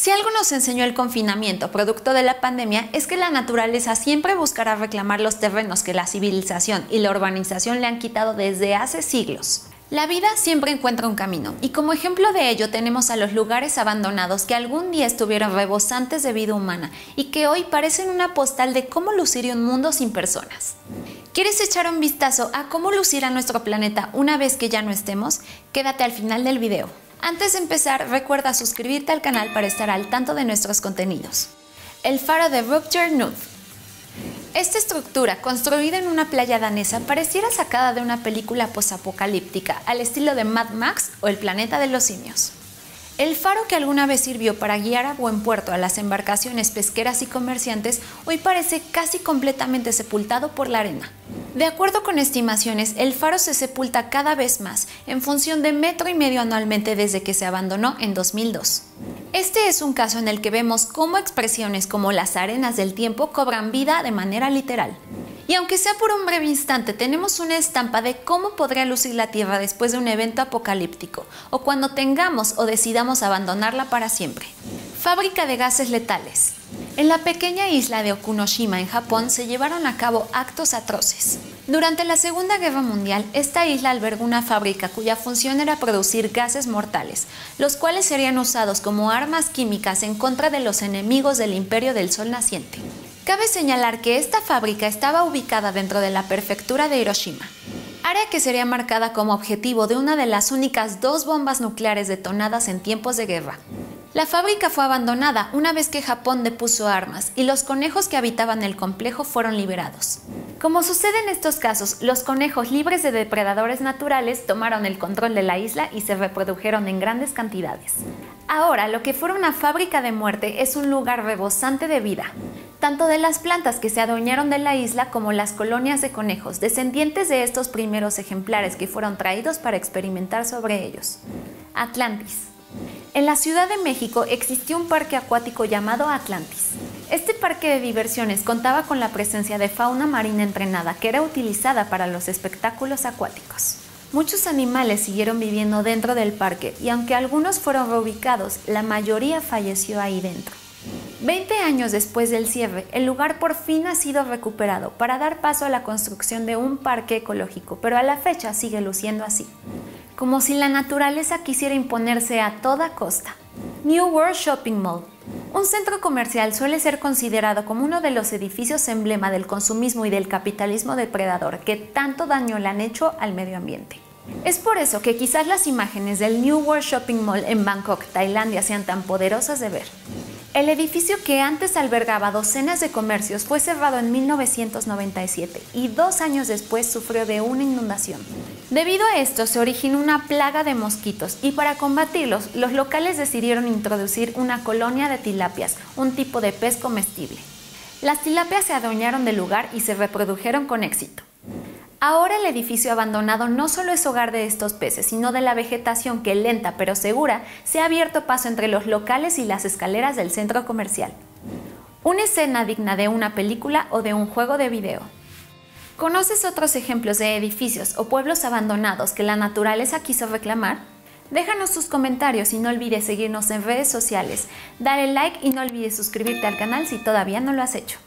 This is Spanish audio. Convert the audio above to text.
Si algo nos enseñó el confinamiento producto de la pandemia es que la naturaleza siempre buscará reclamar los terrenos que la civilización y la urbanización le han quitado desde hace siglos. La vida siempre encuentra un camino, y como ejemplo de ello tenemos a los lugares abandonados que algún día estuvieron rebosantes de vida humana y que hoy parecen una postal de cómo luciría un mundo sin personas. ¿Quieres echar un vistazo a cómo lucirá nuestro planeta una vez que ya no estemos? Quédate al final del video. Antes de empezar, recuerda suscribirte al canal para estar al tanto de nuestros contenidos. El faro de Rupture Nude. Esta estructura, construida en una playa danesa, pareciera sacada de una película posapocalíptica, al estilo de Mad Max o El planeta de los simios. El faro que alguna vez sirvió para guiar a buen puerto a las embarcaciones pesqueras y comerciantes hoy parece casi completamente sepultado por la arena. De acuerdo con estimaciones, el faro se sepulta cada vez más, en función de metro y medio anualmente desde que se abandonó en 2002. Este es un caso en el que vemos cómo expresiones como las arenas del tiempo cobran vida de manera literal. Y aunque sea por un breve instante, tenemos una estampa de cómo podría lucir la Tierra después de un evento apocalíptico, o cuando tengamos o decidamos abandonarla para siempre. Fábrica de gases letales. En la pequeña isla de Okunoshima, en Japón, se llevaron a cabo actos atroces. Durante la Segunda Guerra Mundial, esta isla albergó una fábrica cuya función era producir gases mortales, los cuales serían usados como armas químicas en contra de los enemigos del imperio del sol naciente. Cabe señalar que esta fábrica estaba ubicada dentro de la prefectura de Hiroshima, área que sería marcada como objetivo de una de las únicas dos bombas nucleares detonadas en tiempos de guerra. La fábrica fue abandonada una vez que Japón depuso armas y los conejos que habitaban el complejo fueron liberados. Como sucede en estos casos, los conejos libres de depredadores naturales tomaron el control de la isla y se reprodujeron en grandes cantidades. Ahora, lo que fuera una fábrica de muerte es un lugar rebosante de vida, tanto de las plantas que se adueñaron de la isla como las colonias de conejos, descendientes de estos primeros ejemplares que fueron traídos para experimentar sobre ellos. Atlantis. En la Ciudad de México existió un parque acuático llamado Atlantis. Este parque de diversiones contaba con la presencia de fauna marina entrenada que era utilizada para los espectáculos acuáticos. Muchos animales siguieron viviendo dentro del parque y aunque algunos fueron reubicados, la mayoría falleció ahí dentro. Veinte años después del cierre, el lugar por fin ha sido recuperado para dar paso a la construcción de un parque ecológico, pero a la fecha sigue luciendo así, como si la naturaleza quisiera imponerse a toda costa. New World Shopping Mall. Un centro comercial suele ser considerado como uno de los edificios emblema del consumismo y del capitalismo depredador que tanto daño le han hecho al medio ambiente. Es por eso que quizás las imágenes del New World Shopping Mall en Bangkok, Tailandia, sean tan poderosas de ver. El edificio que antes albergaba docenas de comercios fue cerrado en 1997 y dos años después sufrió de una inundación. Debido a esto se originó una plaga de mosquitos y para combatirlos los locales decidieron introducir una colonia de tilapias, un tipo de pez comestible. Las tilapias se adueñaron del lugar y se reprodujeron con éxito. Ahora el edificio abandonado no solo es hogar de estos peces, sino de la vegetación que lenta pero segura se ha abierto paso entre los locales y las escaleras del centro comercial. Una escena digna de una película o de un juego de video. ¿Conoces otros ejemplos de edificios o pueblos abandonados que la naturaleza quiso reclamar? Déjanos tus comentarios y no olvides seguirnos en redes sociales, dale like y no olvides suscribirte al canal si todavía no lo has hecho.